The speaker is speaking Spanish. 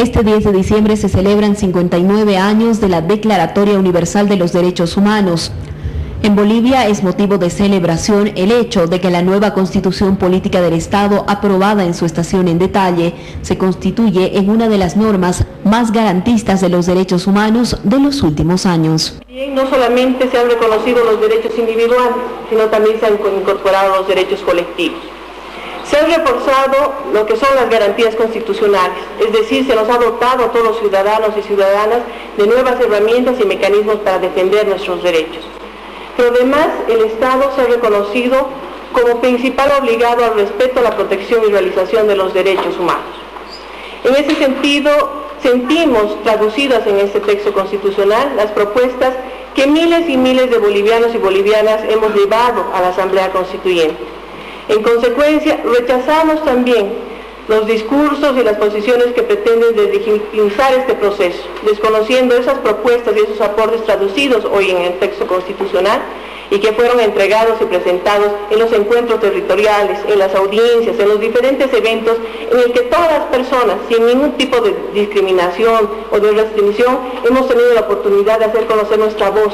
Este 10 de diciembre se celebran 59 años de la Declaratoria Universal de los Derechos Humanos. En Bolivia es motivo de celebración el hecho de que la nueva constitución política del Estado, aprobada en su estación en detalle, se constituye en una de las normas más garantistas de los derechos humanos de los últimos años. no solamente se han reconocido los derechos individuales, sino también se han incorporado los derechos colectivos. Se ha reforzado lo que son las garantías constitucionales, es decir, se nos ha dotado a todos los ciudadanos y ciudadanas de nuevas herramientas y mecanismos para defender nuestros derechos. Pero además el Estado se ha reconocido como principal obligado al respeto, a la protección y realización de los derechos humanos. En ese sentido, sentimos traducidas en este texto constitucional las propuestas que miles y miles de bolivianos y bolivianas hemos llevado a la Asamblea Constituyente. En consecuencia, rechazamos también los discursos y las posiciones que pretenden deslegitimizar este proceso, desconociendo esas propuestas y esos aportes traducidos hoy en el texto constitucional y que fueron entregados y presentados en los encuentros territoriales, en las audiencias, en los diferentes eventos en el que todas las personas, sin ningún tipo de discriminación o de restricción, hemos tenido la oportunidad de hacer conocer nuestra voz.